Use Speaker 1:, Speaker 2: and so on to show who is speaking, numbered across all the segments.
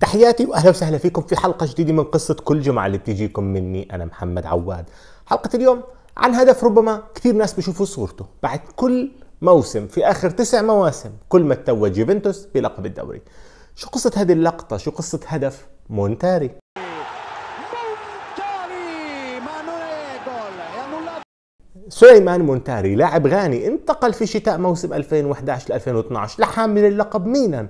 Speaker 1: تحياتي وأهلا وسهلا فيكم في حلقة جديدة من قصة كل جمعه اللي بتجيكم مني أنا محمد عواد. حلقة اليوم عن هدف ربما كثير ناس بيشوفوا صورته بعد كل موسم في آخر تسع مواسم كل ما تتوج يوفنتوس بلقب الدوري. شو قصة هذه اللقطة؟ شو قصة هدف مونتاري؟ سليمان مونتاري لاعب غاني انتقل في شتاء موسم 2011 ل 2012 لحامل اللقب ميلان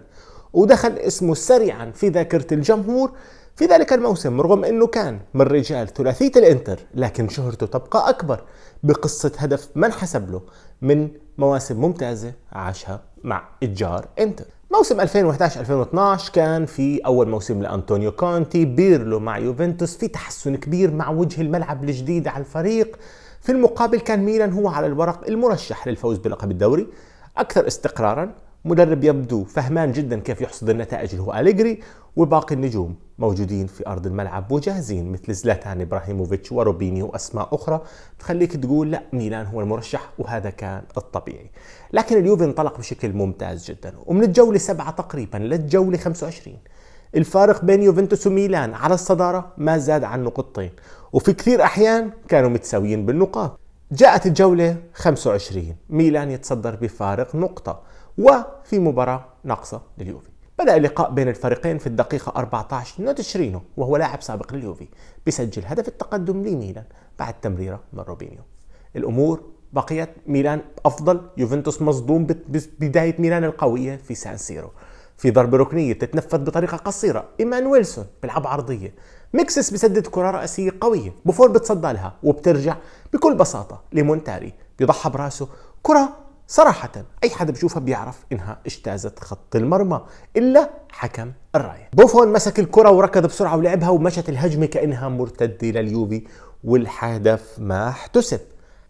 Speaker 1: ودخل اسمه سريعا في ذاكرة الجمهور في ذلك الموسم رغم إنه كان من رجال ثلاثية الإنتر لكن شهرته تبقى أكبر بقصة هدف ما انحسب له من مواسم ممتازة عاشها مع إتجار إنتر. موسم 2011-2012 كان في أول موسم لأنطونيو كونتي بيرلو مع يوفنتوس في تحسن كبير مع وجه الملعب الجديد على الفريق. في المقابل كان ميلان هو على الورق المرشح للفوز بلقب الدوري أكثر استقرارا مدرب يبدو فهمان جدا كيف يحصد النتائج اللي هو أليجري وباقي النجوم موجودين في أرض الملعب وجاهزين مثل زلاتان إبراهيموفيتش وروبيني وأسماء أخرى. تخليك تقول لا ميلان هو المرشح وهذا كان الطبيعي. لكن اليوفي انطلق بشكل ممتاز جدا ومن الجولة سبعة تقريبا للجولة 25 الفارق بين يوفنتوس وميلان على الصدارة ما زاد عن نقطتين وفي كثير أحيان كانوا متساويين بالنقاط. جاءت الجولة 25 ميلان يتصدر بفارق نقطة. وفي مباراة ناقصة لليوفي. بدأ اللقاء بين الفريقين في الدقيقة 14 نوتشرينو وهو لاعب سابق لليوفي بيسجل هدف التقدم لميلان بعد تمريرة من روبينيو. الأمور بقيت ميلان أفضل يوفنتوس مصدوم ببداية ميلان القوية في سان سيرو. في ضربة ركنية تتنفذ بطريقة قصيرة إيمانويلسون بيلعب عرضية. ميكسيس بسدد كرة رأسية قوية بوفون بتصدى لها وبترجع بكل بساطة لمونتاري بيضحى براسه كرة صراحة أي حدا بشوفها بيعرف إنها اجتازت خط المرمى إلا حكم الراية. بوفون مسك الكرة وركض بسرعة ولعبها ومشت الهجمة كأنها مرتدة لليوفي والهدف ما احتسب.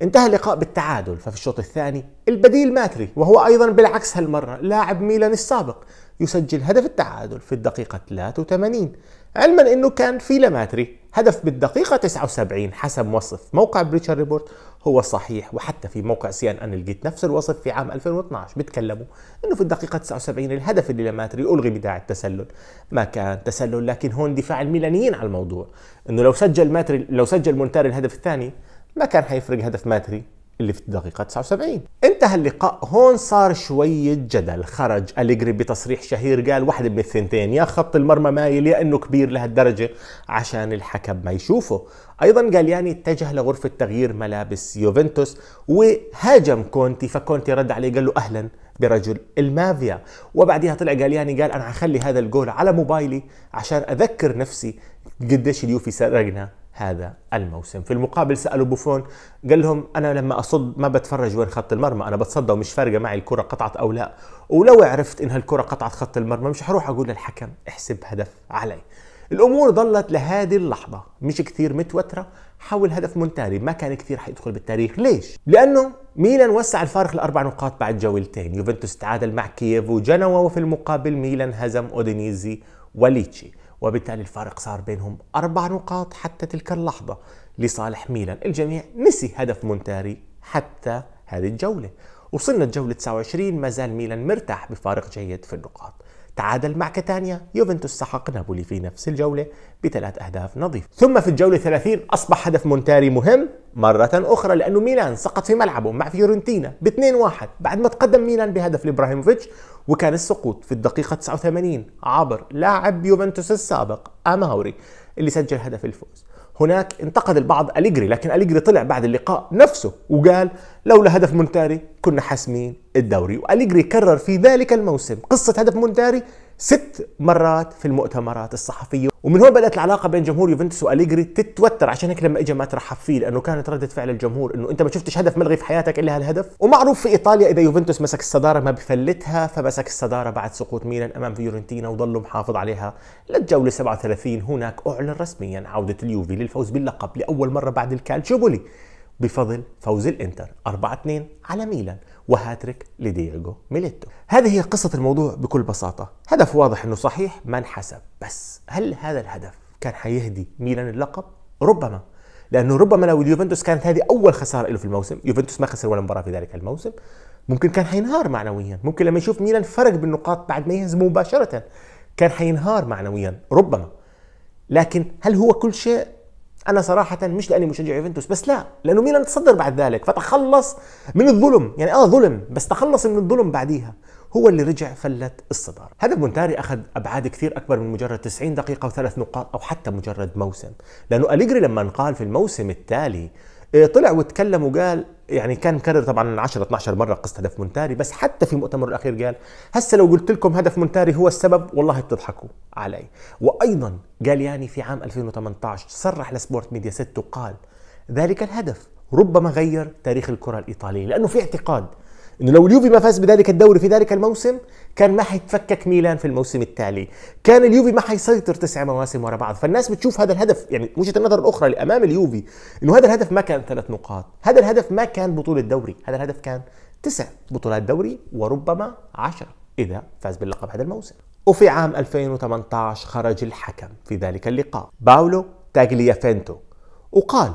Speaker 1: انتهى اللقاء بالتعادل ففي الشوط الثاني البديل ماتري وهو أيضا بالعكس هالمرة لاعب ميلان السابق يسجل هدف التعادل في الدقيقة 83 علما إنه كان في لماتري هدف بالدقيقة 79 حسب وصف موقع بليتشر ريبورت هو صحيح. وحتى في موقع سي ان ان لقيت نفس الوصف في عام 2012 بيتكلموا إنه في الدقيقة 79 الهدف اللي لماتري ألغي بداعي التسلل. ما كان تسلل لكن هون دفاع الميلانيين على الموضوع. إنه لو سجل ماتري لو سجل مونتاري الهدف الثاني ما كان حيفرق هدف ماتري. اللي في الدقيقة 79 انتهى اللقاء. هون صار شوية جدل. خرج أليجري بتصريح شهير قال واحد من الثنتين يا خط المرمى مايل يا إنه كبير لهالدرجة. عشان الحكم ما يشوفه. أيضا قال يعني اتجه لغرفة تغيير ملابس يوفنتوس. وهاجم كونتي فكونتي رد عليه قال له أهلا برجل المافيا. وبعدها طلع قالياني قال أنا حخلي هذا الجول على موبايلي عشان أذكر نفسي قديش اليوفي سرقنا. هذا الموسم. في المقابل سألوا بوفون قال لهم أنا لما أصد ما بتفرج وين خط المرمى أنا بتصدى ومش فارقة معي الكرة قطعت أو لا. ولو عرفت إن هالكرة قطعت خط المرمى مش حروح أقول للحكم احسب هدف علي. الأمور ظلت لهذه اللحظة مش كثير متوترة حول هدف مونتاري ما كان كثير حيدخل بالتاريخ. ليش؟ لأنه ميلان وسع الفارق لأربع نقاط بعد جولتين يوفنتوس تعادل مع كييف وجنوا وفي المقابل ميلان هزم أودينيزي وليتشي. وبالتالي الفارق صار بينهم أربع نقاط حتى تلك اللحظة لصالح ميلان. الجميع نسي هدف مونتاري حتى هذه الجولة. وصلنا الجولة 29 ما زال ميلان مرتاح بفارق جيد في النقاط. تعادل مع كاتانيا يوفنتوس سحق نابولي في نفس الجولة بثلاث أهداف نظيف ثم في الجولة 30 أصبح هدف مونتاري مهم مرة أخرى لأنه ميلان سقط في ملعبه مع فيورنتينا ب 2-1 بعد ما تقدم ميلان بهدف لإبراهيموفيتش وكان السقوط في الدقيقة 89 عبر لاعب يوفنتوس السابق أماوري اللي سجل هدف الفوز. هناك انتقد البعض أليجري لكن أليجري طلع بعد اللقاء نفسه وقال لولا هدف مونتاري كنا حاسمين الدوري وأليجري كرر في ذلك الموسم قصة هدف مونتاري ست مرات في المؤتمرات الصحفية. ومن هون بدأت العلاقة بين جمهور يوفنتوس وأليجري تتوتر عشان هيك لما اجى ما ترحب فيه لأنه كانت ردة فعل الجمهور إنه أنت ما شفتش هدف ملغي في حياتك إلا هالهدف. ومعروف في إيطاليا إذا يوفنتوس مسك الصدارة ما بفلتها فمسك الصدارة بعد سقوط ميلان أمام فيورنتينا وظل محافظ عليها للجولة 37 هناك أعلن رسميا عودة اليوفي للفوز باللقب لأول مرة بعد الكالتشوبولي بفضل فوز الإنتر 4-2 على ميلان وهاتريك لدييغو ميليتو. هذه هي قصة الموضوع بكل بساطة. هدف واضح إنه صحيح ما انحسب بس هل هذا الهدف كان حيهدي ميلان اللقب؟ ربما. لأنه ربما لو اليوفنتوس كانت هذه أول خسارة له في الموسم يوفنتوس ما خسر ولا مباراة في ذلك الموسم ممكن كان حينهار معنويا. ممكن لما يشوف ميلان فرق بالنقاط بعد ما يهزمه مباشرة كان حينهار معنويا. ربما. لكن هل هو كل شيء؟ أنا صراحة مش لأني مشجع يوفنتوس بس لا لأنه ميلان تصدر بعد ذلك فتخلص من الظلم. يعني آه ظلم بس تخلص من الظلم بعديها. هو اللي رجع فلت الصدارة. هدف مونتاري أخذ أبعاد كثير أكبر من مجرد 90 دقيقة وثلاث نقاط أو حتى مجرد موسم. لأنه أليجري لما قال في الموسم التالي إيه، طلع وتكلم وقال يعني كان مكرر طبعا 10 12 مرة قصة هدف مونتاري بس حتى في المؤتمر الأخير قال هسه لو قلت لكم هدف مونتاري هو السبب والله بتضحكوا علي. وأيضا قال يعني في عام 2018 صرح ل Sport Mediaset وقال ذلك الهدف ربما غير تاريخ الكرة الإيطالية لأنه في اعتقاد إنه لو اليوفي ما فاز بذلك الدوري في ذلك الموسم كان ما حيتفكك ميلان في الموسم التالي. كان اليوفي ما حيسيطر تسع مواسم ورا بعض. فالناس بتشوف هذا الهدف يعني وجهة النظر الأخرى اللي امام اليوفي إنه هذا الهدف ما كان ثلاث نقاط. هذا الهدف ما كان بطولة دوري هذا الهدف كان تسع بطولات دوري وربما عشرة إذا فاز باللقب هذا الموسم. وفي عام 2018 خرج الحكم في ذلك اللقاء. باولو تاغليافينتو وقال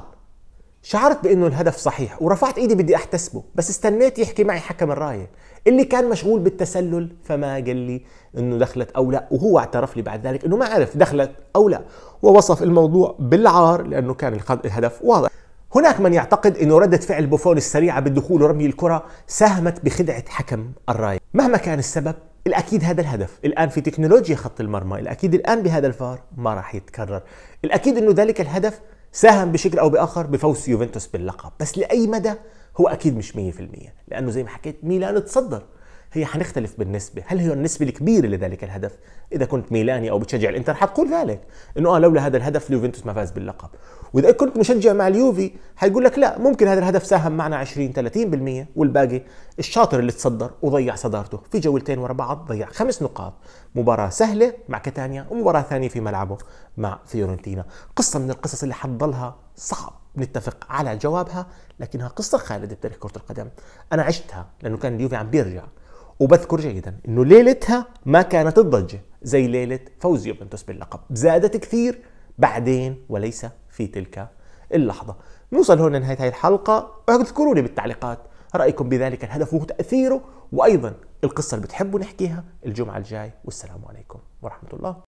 Speaker 1: شعرت بإنه الهدف صحيح ورفعت إيدي بدي أحتسبه بس استنيت يحكي معي حكم الراية. اللي كان مشغول بالتسلل فما قال لي إنه دخلت أو لا وهو اعترف لي بعد ذلك إنه ما عرف دخلت أو لا. ووصف الموضوع بالعار لأنه كان الهدف واضح. هناك من يعتقد إنه ردة فعل بوفون السريعة بالدخول ورمي الكرة ساهمت بخدعة حكم الراية. مهما كان السبب الأكيد هذا الهدف. الآن في تكنولوجيا خط المرمى الأكيد الآن بهذا الفار ما راح يتكرر. الأكيد إنه ذلك الهدف ساهم بشكل أو بآخر بفوز يوفنتوس باللقب. بس لأي مدى؟ هو أكيد مش 100% لأنه زي ما حكيت ميلان تصدر هي حنختلف بالنسبة. هل هي النسبة الكبيرة لذلك الهدف؟ إذا كنت ميلاني أو بتشجع الإنتر حتقول ذلك. إنه آه لولا هذا الهدف اليوفنتوس ما فاز باللقب. وإذا كنت مشجع مع اليوفي حيقول لك لا ممكن هذا الهدف ساهم معنا 20 30% والباقي الشاطر اللي تصدر وضيع صدارته. في جولتين ورا بعض ضيع خمس نقاط. مباراة سهلة مع كاتانيا ومباراة ثانية في ملعبه مع فيورنتينا. قصة من القصص اللي حتضلها صعب نتفق على جوابها لكنها قصة خالدة بتاريخ كرة القدم. أنا عشتها لأنه كان اليوفي عم بيرجع. وبذكر جيدا إنه ليلتها ما كانت الضجة زي ليلة فوز يوفنتوس باللقب. زادت كثير بعدين وليس في تلك اللحظة. نوصل هون لنهاية هذه الحلقة. اذكروا لي بالتعليقات رأيكم بذلك. الهدف وتاثيره وأيضا القصة اللي بتحبوا نحكيها الجمعة الجاي. والسلام عليكم ورحمة الله.